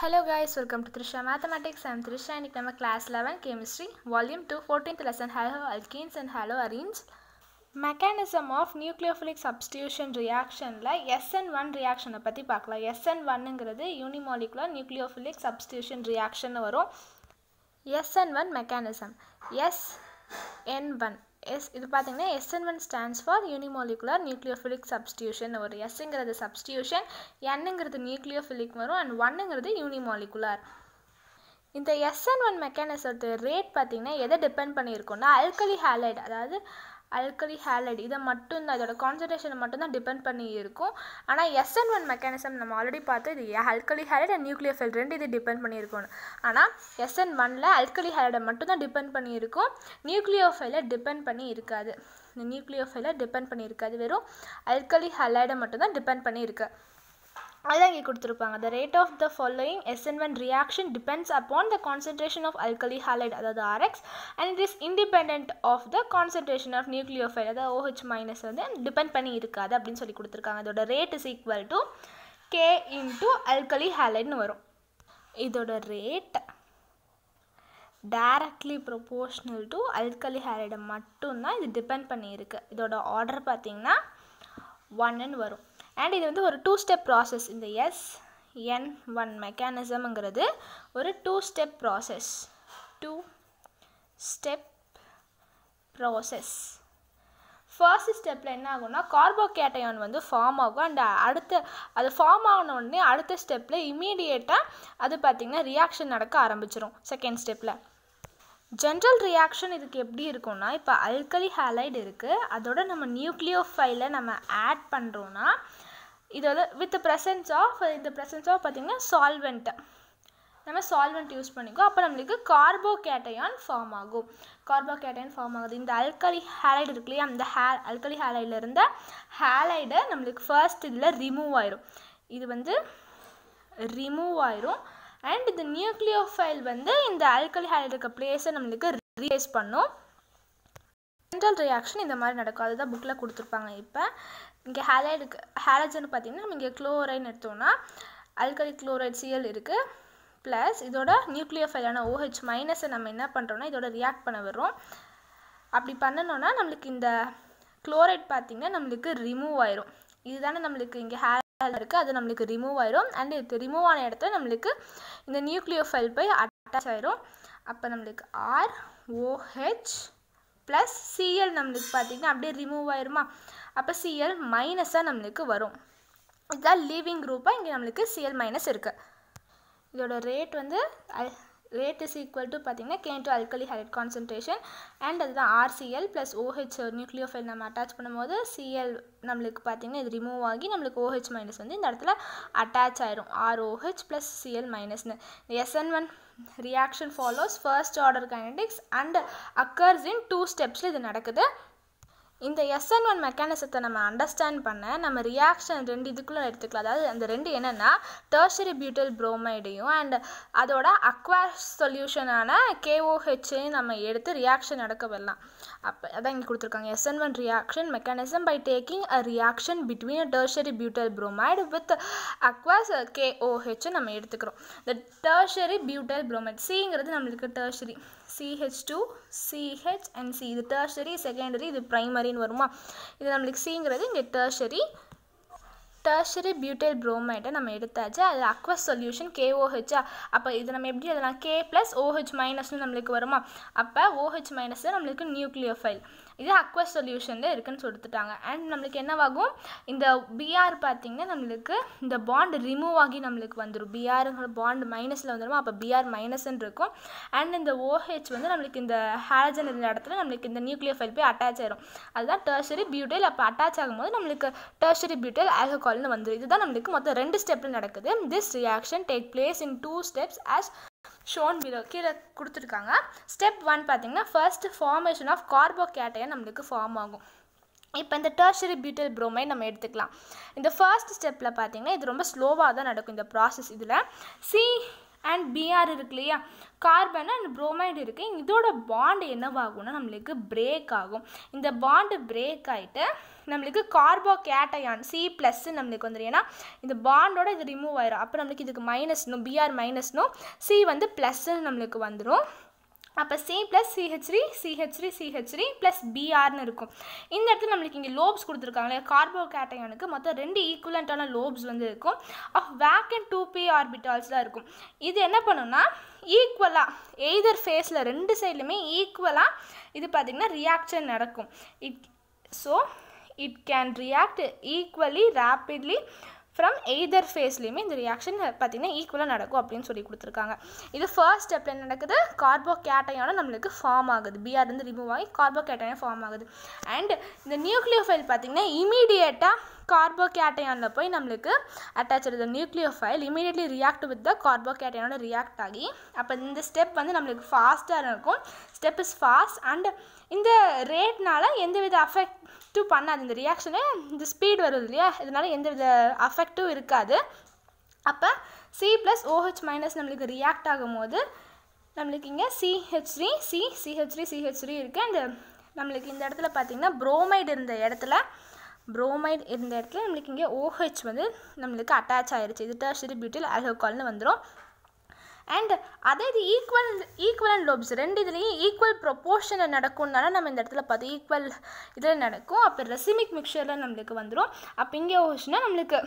Hello guys welcome to Trisha mathematics I'm Trisha இன்றைக்கி நம்ம class eleven chemistry volume two fourteenth lesson haloalkanes and haloarenes mechanism of nucleophilic substitution ரியாக்ஷனில் SN one ரியாக்ஷனை பற்றி பார்க்கலாம் SN ஒன்னுங்கிறது unimolecular nucleophilic substitution reaction வரும் SN one mechanism S N one S இது பார்த்தீங்கன்னா SN one stands for unimolecular nucleophilic substitution ஒரு எஸ்ஸுங்கிறது substitution என்னங்கிறது நியூக்ளியோஃபிலிக் வரும் அண்ட் ஒன்னுங்கிறது யூனிமாலிகுலர் இந்த எஸ்என் ஒன் மெக்கானிசத்து ரேட் பார்த்தீங்கன்னா எதை டிபெண்ட் பண்ணியிருக்கோம்னா அல்கலி ஹேலைட் அதாவது அல்கலி ஹேலைட் இதை மட்டும்தான் இதோட கான்சன்ட்ரேஷனை மட்டும்தான் டிபெண்ட் பண்ணி இருக்கும். ஆனால் எஸ்என் ஒன் மெக்கானிசம் நம்ம ஆல்ரெடி பார்த்தோம் இது அல்கலி ஹேலைட் அண்ட் நியூக்ளியோஃபைல் ரெண்டு இது டிபெண்ட் பண்ணியிருக்கோம் ஆனால் எஸ்என் ஒனில் அல்கலி ஹேலைடை மட்டும்தான் டிபெண்ட் பண்ணியிருக்கும் நியூக்ளியோஃபைலை டிபெண்ட் பண்ணி இருக்காது. இந்த நியூக்ளியோஃபைலை டிபெண்ட் பண்ணியிருக்காது வெறும் அல்கலி ஹேலைடை மட்டும்தான் டிபெண்ட் பண்ணியிருக்கு அதுதான் அதான் இங்கே கொடுத்துருப்பாங்க the rate of the following SN one reaction depends upon the concentration of alkyl halide அதாவது RX and it is independent of the concentration of nucleophile அதாவது ஓஹெச் மைனஸ் வந்து டிபெண்ட் பண்ணி இருக்காது அப்படின்னு சொல்லி கொடுத்துருக்காங்க. அதோட rate is equal to K into alkyl ஹாலைட்னு வரும். இதோட rate directly proportional to alkyl ஹாலைடை மட்டும்தான் இது டிபெண்ட் பண்ணியிருக்கு. இதோட ஆர்டர் பார்த்தீங்கன்னா ஒன்னுன்னு வரும். அண்ட் இது வந்து ஒரு டூ ஸ்டெப் ப்ராசஸ் இந்த எஸ் என் ஒன் மெக்கானிசம்ங்கிறது ஒரு two step process two step process first ஸ்டெப்பில் என்ன ஆகும்னா கார்போகேட்டையான் வந்து ஃபார்ம் ஆகும். அண்ட் அடுத்த அது ஃபார்ம் ஆன உடனே அடுத்த ஸ்டெப்பில் இமீடியேட்டாக அது பார்த்திங்கன்னா ரியாக்ஷன் நடக்க ஆரம்பிச்சிடும் செகண்ட் ஸ்டெப்பில் ஜென்ரல் ரியாக்ஷன் இதுக்கு எப்படி இருக்கும்னா இப்போ அல்கலி ஹாலைடு இருக்குது அதோட நம்ம நியூக்ளியோஃபைலை நம்ம ஆட் பண்ணுறோன்னா இதோட வித் ப்ரெசன்ஸ் ஆஃப் இந்த ப்ரெசன்ஸ் ஆஃப் பார்த்திங்கன்னா சால்வெண்ட்டை நம்ம சால்வெண்ட் யூஸ் பண்ணிக்கோ. அப்போ நம்மளுக்கு கார்போகேட்டையான் ஃபார்ம் ஆகும். கார்போகேட்டையான் ஃபார்ம் ஆகுது. இந்த அல்கலி ஹேலைடு இருக்கு இல்லையா? அந்த ஹே அல்கலி ஹேலைடில் இருந்த ஹேலைடை நம்மளுக்கு ஃபர்ஸ்ட் இதில் ரிமூவ் ஆயிரும். இது வந்து ரிமூவ் ஆயிரும். அண்ட் இந்த நியூக்ளியோஃபைல் வந்து இந்த அல்கலி ஹேலைடு இருக்க பிளேஸை நம்மளுக்கு ரீப்ளேஸ் பண்ணும். ஜென்ரல் ரியாக்ஷன் இந்த மாதிரி நடக்கும். அதுதான் புக்கில் கொடுத்துருப்பாங்க இப்போ. இங்கே ஹேலைடுக்கு ஹேலஜன் பார்த்திங்கன்னா நம்ம இங்கே குளோரைன் எடுத்தோம்னா அல்கலி குளோரைட் சிஎல் இருக்குது ப்ளஸ் இதோட நியூக்ளியோஃபைலான ஓஹெச் மைனஸை நம்ம என்ன பண்ணுறோன்னா இதோட ரியாக்ட் பண்ண வரும் அப்படி பண்ணணுன்னா நம்மளுக்கு இந்த குளோரைட் பார்த்திங்கன்னா நம்மளுக்கு ரிமூவ் ஆயிரும். இதுதானே நம்மளுக்கு இங்கே ஹேர் இருக்குது அது நம்மளுக்கு ரிமூவ் ஆயிரும். அண்ட் இது ரிமூவ் ஆன இடத்துல நம்மளுக்கு இந்த நியூக்ளியோஃபைல் போய் அட்டாச் ஆயிரும். அப்போ நம்மளுக்கு ஆர் ஓஹெச் ப்ளஸ் சிஎல் நம்மளுக்கு பார்த்திங்கன்னா அப்படியே ரிமூவ் ஆயிருமா? அப்போ சிஎல் மைனஸாக நம்மளுக்கு வரும். இதுதான் லீவிங் குரூப்பாக இங்கே நம்மளுக்கு சிஎல் மைனஸ் இருக்குது இதோட ரேட் வந்து ரேட் இஸ் ஈக்குவல் டு பார்த்தீங்கன்னா K to alkyl halide concentration and அதுதான் ஆர்சிஎல் ப்ளஸ் ஓஹெச் நியூக்ளியோஃபைல் நம்ம அட்டாச் பண்ணும்போது சிஎல் நம்மளுக்கு பார்த்திங்கன்னா இது ரிமூவ் ஆகி நம்மளுக்கு ஓஹெச் மைனஸ் வந்து இந்த இடத்துல அட்டாச் ஆயிரும். ROH plus Cl மைனஸ்னு SN one reaction follows first order kinetics and occurs in two ஸ்டெப்ஸில் இது நடக்குது. இந்த எஸ்என் ஒன் மெக்கானிசத்தை நம்ம அண்டர்ஸ்டாண்ட் பண்ண நம்ம ரியாக்ஷன் ரெண்டு இதுக்குள்ளே எடுத்துக்கலாம். அதாவது அந்த ரெண்டு என்னென்னா டர்ஷரி பியூட்டல் ப்ரோமைடையும் அண்ட் அதோட அக்வாஸ் சொல்யூஷனான கேஓஹெச்சையும் நம்ம எடுத்து ரியாக்ஷன் நடக்க வரலாம் அப்போ அதான் இங்கே கொடுத்துருக்காங்க. SN one reaction mechanism by taking a reaction between a tertiary butyl bromide with aqueous KOH நம்ம எடுத்துக்கிறோம். இந்த டர்ஷரி பியூட்டல் ப்ரோமைட் சிங்கிறது நம்மளுக்கு tertiary CH two CH and C இது டர்ஷரி செகண்டரி இது ப்ரைமரி அப்படின்னு வருமா? இது நம்மளுக்கு சிங்கிறது இங்கே டர்ஷரி டர்ஷரி பியூட்டைல் ப்ரோமைட்டை நம்ம எடுத்தாச்சு. அது அக்வஸ் சொல்யூஷன் கேஓஹெச்சா அப்போ இது நம்ம எப்படி அதெல்லாம் கே ப்ளஸ் ஓஹெச் மைனஸ்னு நம்மளுக்கு வருமா? அப்போ ஓஹெச் மைனஸ் நம்மளுக்கு நியூக்ளியோஃபைல் இது அக்வஸ் சொல்யூஷனில் இருக்குன்னு கொடுத்துட்டாங்க அண்ட் நம்மளுக்கு என்னவாகும்? இந்த பிஆர் பார்த்திங்கன்னா நம்மளுக்கு இந்த பாண்ட் ரிமூவ் ஆகி நம்மளுக்கு வந்துடும் பிஆருங்கிற பாண்ட் மைனஸில் வந்துடும் அப்போ பிஆர் மைனஸ்ன்னு இருக்கும். அண்ட் இந்த ஓஹெச் வந்து நம்மளுக்கு இந்த ஹேலஜன் இருந்த இடத்துல நம்மளுக்கு இந்த நியூக்ளியோஃபைல் போய் அட்டாச் ஆயிரும். அதுதான் டர்ஷரி பியூட்டைல் அப்போ அட்டாச் ஆகும்போது நம்மளுக்கு டர்ஷரி பியூட்டைல் ஆல்கஹால்னு வந்துடும் இதுதான் நம்மளுக்கு மொத்தம் ரெண்டு ஸ்டெப்பில் நடக்குது. This reaction take place in two steps as shown below கீழே கொடுத்துருக்காங்க. ஸ்டெப் ஒன் பார்த்தீங்கன்னா ஃபர்ஸ்ட் ஃபார்மேஷன் ஆஃப் கார்போகேட்டையன் நம்மளுக்கு ஃபார்ம் ஆகும். இப்போ இந்த டர்ஷரி பியூட்டல் ப்ரோமைட் நம்ம எடுத்துக்கலாம். இந்த ஃபர்ஸ்ட் ஸ்டெப்பில் பார்த்தீங்கன்னா இது ரொம்ப ஸ்லோவாக தான் நடக்கும் இந்த ப்ராசஸ் இதில். சி அண்ட் பிஆர் இருக்கு இல்லையா? கார்பன் அண்ட் ப்ரோமைடு இருக்குது இதோட பாண்டு என்னவாகும்னா நம்மளுக்கு பிரேக் ஆகும். இந்த பாண்டு பிரேக் ஆகிட்டு நம்மளுக்கு கார்போ கேட்டயான் சி ப்ளஸ் நம்மளுக்கு வந்துடும் ஏன்னா இந்த பாண்டோட இது ரிமூவ் ஆயிரும். அப்போ நம்மளுக்கு இதுக்கு மைனஸ்னும் பிஆர் மைனஸ்னும் சி வந்து ப்ளஸ்ன்னு நம்மளுக்கு வந்துடும் அப்போ C plus CH three CH three CH three plus பிஆர்னு இருக்கும். இந்த இடத்துல நம்மளுக்கு இங்கே லோப்ஸ் கொடுத்துருக்காங்களே கார்போ கேட்டையானுக்கு மொத்தம் ரெண்டு ஈக்குவலண்ட்டான லோப்ஸ் வந்து இருக்கும். Of wake and two p orbitals தான் இருக்கும். இது என்ன பண்ணுன்னா ஈக்குவலாக எய்தர் ஃபேஸில் ரெண்டு சைட்லையுமே ஈக்குவலாக இது பார்த்திங்கன்னா ரியாக்ஷன் நடக்கும். It so it can react equally rapidly from either ஃபேஸ்லேயுமே இந்த ரியாக்ஷன் பார்த்திங்கன்னா ஈக்குவலாக நடக்கும் அப்படின்னு சொல்லி கொடுத்துருக்காங்க. இது ஃபர்ஸ்ட் ஸ்டெப்பில் என்ன நடக்குது? கார்போ கேட்டையான நம்மளுக்கு ஃபார்ம் ஆகுது. பிஆர் வந்து ரிமூவ் ஆகி கார்போ கேட்டையான் ஃபார்ம் ஆகுது. அண்ட் இந்த நியூக்ளியோஃபைல் பார்த்திங்கன்னா இமீடியேட்டாக கார்போ கேட்டையானில் போய் நம்மளுக்கு attach nucleo nucleophile immediately react with the Carabao கேட்டையானோட ரியாக்ட் ஆகி அப்போ இந்த ஸ்டெப் வந்து நம்மளுக்கு ஃபாஸ்ட்டாக இருக்கும். ஸ்டெப் இஸ் ஃபாஸ்ட் அண்ட் இந்த ரேட்னால எந்தவித அஃபெக்ட்டும் பண்ணாது. இந்த ரியாக்ஷனு இந்த ஸ்பீட் வருது இல்லையா? இதனால் எந்தவித அஃபெக்ட்டும் இருக்காது. அப்போ சி ப்ளஸ் ஓஹெச் மைனஸ் நம்மளுக்கு ரியாக்ட் ஆகும்போது நம்மளுக்கு இங்கே CH three C CH three CH three இருக்குது அண்ட் நம்மளுக்கு இந்த இடத்துல பார்த்திங்கன்னா புரோமைடு இருந்த இடத்துல ப்ரோமைட் இருந்த இடத்துல நம்மளுக்கு இங்கே ஓஹெச் வந்து நம்மளுக்கு அட்டாச் ஆகிருச்சு இது டர்ஷரி பியூட்டில் ஆல்கோகால்னு வந்துடும் அண்ட் அதே இது ஈக்குவல் அண்ட் லோப்ஸ் ரெண்டு இதுலேயும் ஈக்குவல் ப்ரொப்போர்ஷனில் நடக்கும்னால நம்ம இந்த இடத்துல பார்த்து ஈக்குவல் இதில் நடக்கும். அப்போ ரெசிமிக் மிக்சரில் நம்மளுக்கு வந்துடும் அப்போ இங்கே ஓச்சுன்னா நம்மளுக்கு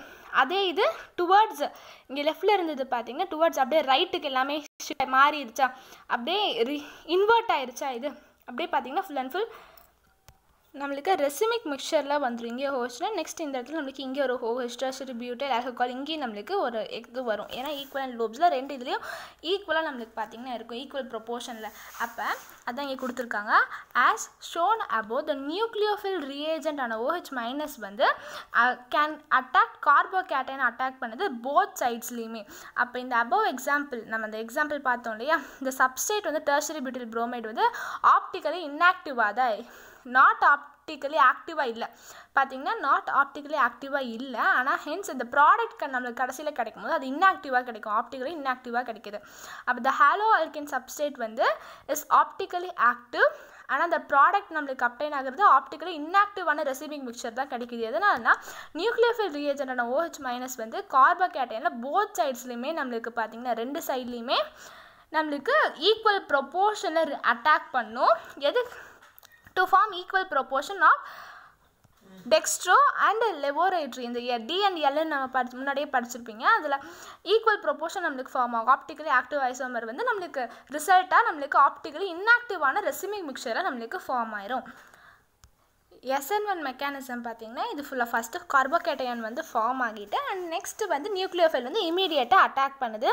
அதே இது டுவர்ட்ஸ் இங்கே லெஃப்டில் இருந்தது பார்த்தீங்கன்னா டுவர்ட்ஸ் அப்படியே ரைட்டுக்கு எல்லாமே மாறிடுச்சா? அப்படியே ரி இன்வெர்ட் ஆயிடுச்சா இது? அப்படியே பார்த்தீங்கன்னா ஃபுல் அண்ட் ஃபுல் நம்மளுக்கு ரெசிமிக் மிக்சரில் வந்துடும் இங்கே ஹோஸ்ட்னா நெக்ஸ்ட் இந்த இடத்துல நம்மளுக்கு இங்கே ஒரு ஹோஸ்ட் டர்ஷரி பியூட்டல் ஆல்கஹால் இங்கேயும் நம்மளுக்கு ஒரு இது வரும். ஏன்னா ஈக்குவல் லோப்ஸில் ரெண்டு இதுலேயும் ஈக்குவலாக நம்மளுக்கு பார்த்திங்கன்னா இருக்கும். ஈக்குவல் ப்ரொப்போர்ஷனில் அப்போ அதான் இங்கே கொடுத்துருக்காங்க. As shown above the nucleophile reagent ஆன ஓஹெச் மைனஸ் வந்து can attack carbocation attack பண்ணுது போத் சைட்ஸ்லேயுமே அப்போ இந்த அபோவ் எக்ஸாம்பிள் நம்ம அந்த எக்ஸாம்பிள் பார்த்தோம் இல்லையா? இந்த சப்ஸ்டேட் வந்து டர்ஷரி பியூட்டில் ப்ரோமைட் வந்து ஆப்டிக்கலி இன்ஆக்டிவாக தான் நாட் ஆப்டிக்கலி ஆக்டிவாக இல்லை. பார்த்தீங்கன்னா நாட் ஆப்டிக்கலி ஆக்டிவாக இல்லை. ஆனால் ஹென்ஸ் இந்த ப்ராடக்ட் நம்மளுக்கு கடைசியில் கிடைக்கும் போது அது இன்ஆக்டிவாக கிடைக்கும். ஆப்டிக்கலி இன்ஆக்டிவாக கிடைக்குது. அப்போ த ஹாலோ அல்கின் சப்ஸ்டேட் வந்து இஸ் ஆப்டிக்கலி ஆக்டிவ் ஆனால் அந்த ப்ராடக்ட் நம்மளுக்கு அப்டைன் ஆகிறது ஆப்டிக்கலி இன்ஆக்டிவான ரெசிவிங் மிக்சர் தான் கிடைக்குது. எதனால்னா நியூக்ளியோஃபில் ரியேஜென்டான ஓஹெச் மைனஸ் வந்து கார்போகேட்டைனில் போத் சைட்ஸ்லையுமே நம்மளுக்கு பார்த்தீங்கன்னா ரெண்டு சைட்லேயுமே நம்மளுக்கு ஈக்குவல் ப்ரொப்போர்ஷனில் அட்டாக் பண்ணும். எது form equal proportion of dextro and laevorotatory இந்த டி அண்ட் எல்னு நம்ம படிச்சு முன்னாடியே படிச்சிருப்பீங்க. அதில் ஈக்குவல் ப்ரொபோர்ஷன் நம்மளுக்கு ஃபார்ம் ஆகும். ஆப்டிக்கலி ஆக்டிவ் ஐசோமர் வந்து நம்மளுக்கு ரிசல்ட்டாக நம்மளுக்கு ஆப்டிக்கலி இன்ஆக்டிவான ரெசிமிக் மிக்சரை நம்மளுக்கு ஃபார்ம் ஆயிரும். எஸ்என் ஒன் மெக்கானிசம் பார்த்தீங்கன்னா இது ஃபுல்லாக ஃபஸ்ட்டு கார்போகேட்டையான் வந்து ஃபார்ம் ஆகிட்டு அண்ட் நெக்ஸ்ட்டு வந்து நியூக்ளியோஃபைல் வந்து இமீடியட்டாக அட்டாக் பண்ணுது.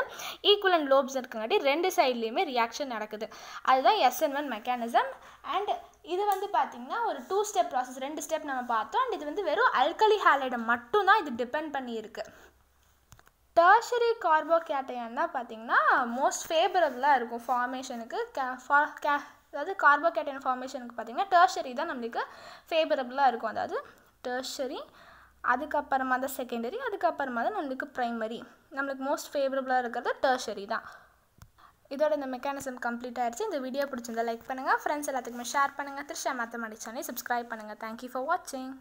ஈக்குவல் அண்ட் லோப்ஸ் இருக்கங்காட்டி ரெண்டு சைட்லேயுமே ரியாக்ஷன் நடக்குது. அதுதான் எஸ்என் ஒன் மெக்கானிசம் அண்ட் இது வந்து பார்த்திங்கன்னா ஒரு டூ ஸ்டெப் ப்ராசஸ் ரெண்டு ஸ்டெப் நம்ம பார்த்தோம். அண்ட் இது வந்து வெறும் அல்கலி ஹாலைடை மட்டும்தான் இது டிபெண்ட் பண்ணியிருக்கு. டர்ஷரி கார்போகேட்டையான் தான் பார்த்திங்கன்னா மோஸ்ட் ஃபேவரபுளாக இருக்கும் ஃபார்மேஷனுக்கு கே ஃபா கே அதாவது கார்போகேட்டையன் ஃபார்மேஷனுக்கு பார்த்திங்கன்னா டர்ஷரி தான் நம்மளுக்கு ஃபேவரபுளாக இருக்கும். அதாவது டர்ஷரி அதுக்கப்புறமா தான் செகண்டரி அதுக்கப்புறமா தான் நம்மளுக்கு ப்ரைமரி நம்மளுக்கு மோஸ்ட் ஃபேவரபுளாக இருக்கிறது டர்ஷரி தான். இதோட இந்த மெக்கானிசம் கம்ப்ளீட் ஆயிடுச்சு. இந்த வீடியோ பிடிச்சிருந்தா லைக் பண்ணுங்கள் ஃப்ரெண்ட்ஸ் எல்லாத்துக்குமே ஷேர் பண்ணுங்கள் திருஷா மேத்தமெட்டிக்ஸ் சேனல் சப்ஸ்கிரைப் பண்ணுங்கள் தேங்க்யூ ஃபார் வாட்சிங்